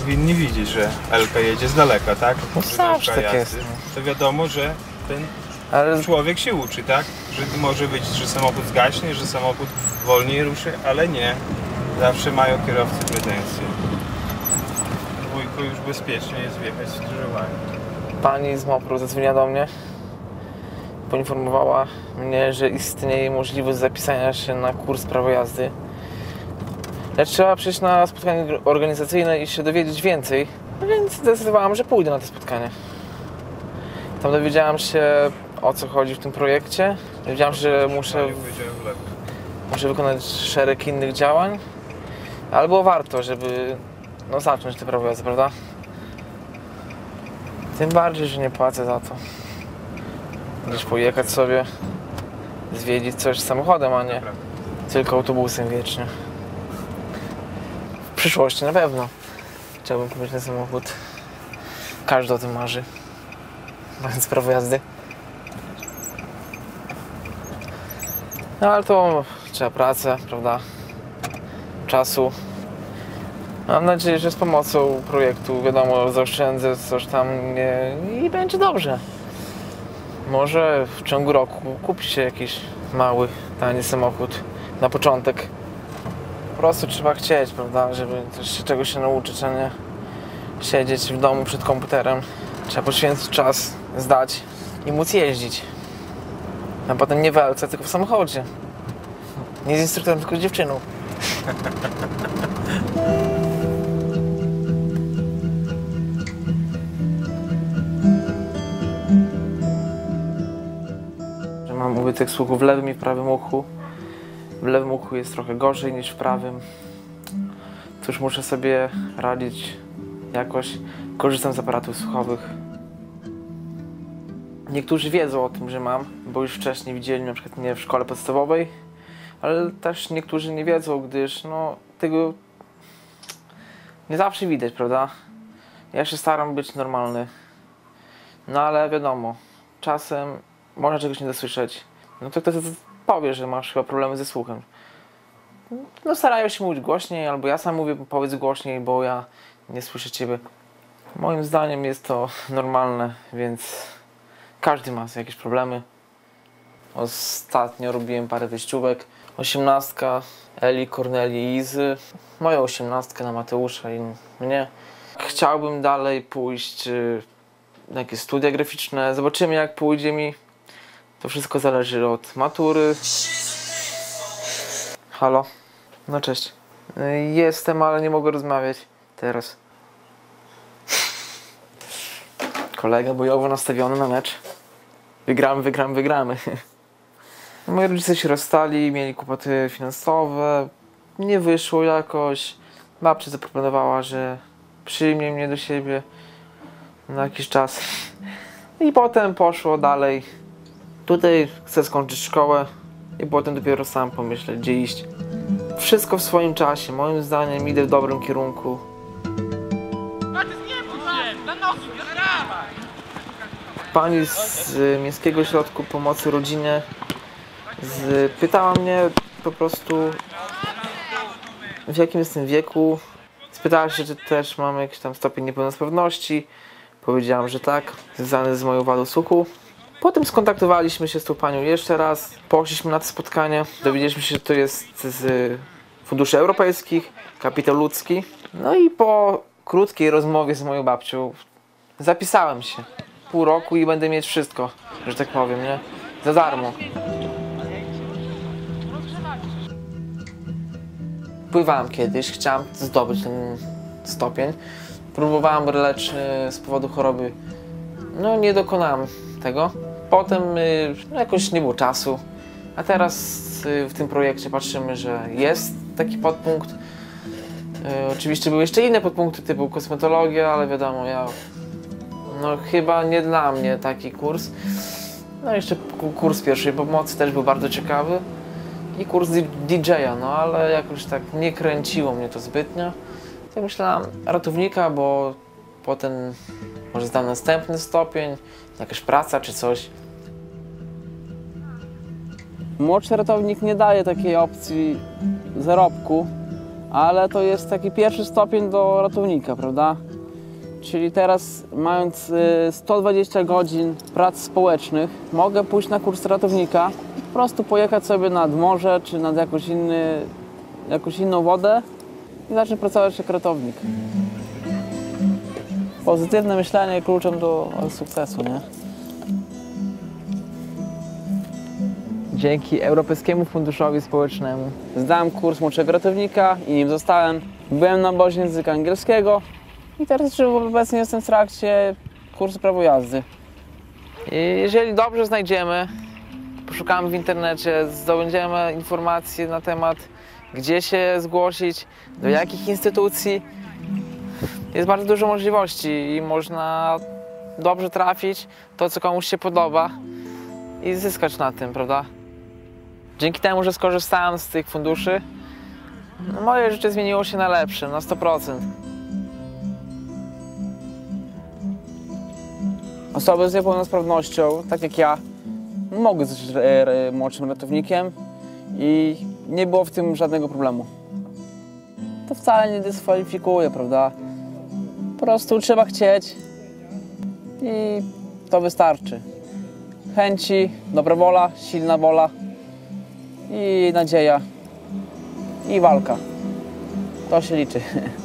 Powinni widzieć, że Elka jedzie z daleka, tak? No zawsze tak jest, To wiadomo, że ten Ale człowiek się uczy, tak? Że może być, że samochód zgaśnie, że samochód wolniej ruszy, ale nie. Zawsze mają kierowcy pretensje. Dwójko już bezpiecznie jest wjechać w skrzyżowanie. pani z Mopru zadzwoniła do mnie. Poinformowała mnie, że istnieje możliwość zapisania się na kurs prawa jazdy. Lecz trzeba przyjść na spotkanie organizacyjne i się dowiedzieć więcej, więc zdecydowałam, że pójdę na to spotkanie. Tam dowiedziałam się o co chodzi w tym projekcie. Dowiedziałam się, że muszę muszę wykonać szereg innych działań, ale było warto, żeby no, zacząć te prawo jazdy, prawda? Tym bardziej, że nie płacę za to. Gdzieś pojechać sobie, zwiedzić coś samochodem, a nie tylko autobusem wiecznie. W przyszłości na pewno chciałbym kupić ten samochód. Każdy o tym marzy. Mając prawo jazdy. No ale to trzeba pracę, prawda? Czasu. Mam nadzieję, że z pomocą projektu, wiadomo, zaoszczędzę coś tam i będzie dobrze. Może w ciągu roku kupi się jakiś mały, tani samochód na początek. Po prostu trzeba chcieć, prawda, żeby coś się czegoś się nauczyć, a nie siedzieć w domu przed komputerem. Trzeba poświęcić czas, zdać i móc jeździć. A potem nie w Elce, tylko w samochodzie. Nie z instruktorem, tylko z dziewczyną. Ubytek słuchu w lewym i w prawym uchu. W lewym uchu jest trochę gorzej niż w prawym. Cóż, muszę sobie radzić jakoś. Korzystam z aparatów słuchowych. Niektórzy wiedzą o tym, że mam, bo już wcześniej widzieli na przykład mnie w szkole podstawowej, ale też niektórzy nie wiedzą, gdyż no tego nie zawsze widać, prawda? Ja się staram być normalny. No ale wiadomo, czasem można czegoś nie dosłyszeć. No to ktoś powie, że masz chyba problemy ze słuchem. No starają się mówić głośniej, albo ja sam mówię, powiedz głośniej, bo ja nie słyszę ciebie. Moim zdaniem jest to normalne, więc każdy ma jakieś problemy. Ostatnio robiłem parę wyjściówek. Osiemnastka Eli, Korneli i Izy. Moja osiemnastka na Mateusza i mnie. Chciałbym dalej pójść y, na jakieś studia graficzne. Zobaczymy jak pójdzie mi. To wszystko zależy od matury. Halo? No cześć. Jestem, ale nie mogę rozmawiać teraz. Kolega bojowo nastawiony na mecz. Wygramy, wygramy, wygramy. Moi rodzice się rozstali, mieli kłopoty finansowe. Nie wyszło jakoś. Babcia zaproponowała, że przyjmie mnie do siebie na jakiś czas. I potem poszło dalej. Tutaj chcę skończyć szkołę i potem dopiero sam pomyśleć, gdzie iść. Wszystko w swoim czasie. Moim zdaniem idę w dobrym kierunku. Pani z y, Miejskiego Ośrodku Pomocy Rodzinie z, pytała mnie po prostu w jakim jestem wieku. Spytała się, czy też mam jakiś tam stopień niepełnosprawności. Powiedziałam, że tak, związany z moją wadą słuchu. Potem skontaktowaliśmy się z tą panią jeszcze raz, poszliśmy na to spotkanie, dowiedzieliśmy się, że to jest z funduszy europejskich, kapitał ludzki. No i po krótkiej rozmowie z moją babcią zapisałem się. Pół roku i będę mieć wszystko, że tak powiem, nie? Za darmo. Pływałem kiedyś, chciałem zdobyć ten stopień. Próbowałem, lecz y, z powodu choroby no nie dokonałem tego. Potem y, no, jakoś nie było czasu. A teraz y, w tym projekcie patrzymy, że jest taki podpunkt. Y, oczywiście były jeszcze inne podpunkty typu kosmetologia, ale wiadomo, ja no chyba nie dla mnie taki kurs. No jeszcze ku- kurs pierwszej pomocy też był bardzo ciekawy. I kurs DJ-a, no ale jakoś tak nie kręciło mnie to zbytnio. Tak myślałem ratownika, bo potem może zdam następny stopień, jakaś praca czy coś. Młodszy ratownik nie daje takiej opcji zarobku, ale to jest taki pierwszy stopień do ratownika, prawda? Czyli teraz mając y, 120 godzin prac społecznych, mogę pójść na kurs ratownika, po prostu pojechać sobie nad morze czy nad jakąś, inny, jakąś inną wodę i zacząć pracować jako ratownik. Pozytywne myślenie kluczem do sukcesu, nie? Dzięki Europejskiemu Funduszowi Społecznemu Zdałem kurs młodszego ratownika i nim zostałem. Byłem na obozie języka angielskiego i teraz obecnie jestem w trakcie kursu prawo jazdy. I jeżeli dobrze znajdziemy, poszukamy w internecie, zdobędziemy informacje na temat, gdzie się zgłosić, do jakich instytucji, jest bardzo dużo możliwości i można dobrze trafić to, co komuś się podoba i zyskać na tym, prawda? Dzięki temu, że skorzystałem z tych funduszy, moje życie zmieniło się na lepsze, na 100%. Osoby z niepełnosprawnością, tak jak ja, mogły zostać młodszym ratownikiem i nie było w tym żadnego problemu. To wcale nie dyskwalifikuje, prawda? Po prostu trzeba chcieć i to wystarczy. Chęci, dobra wola, silna wola i nadzieja i walka. To się liczy.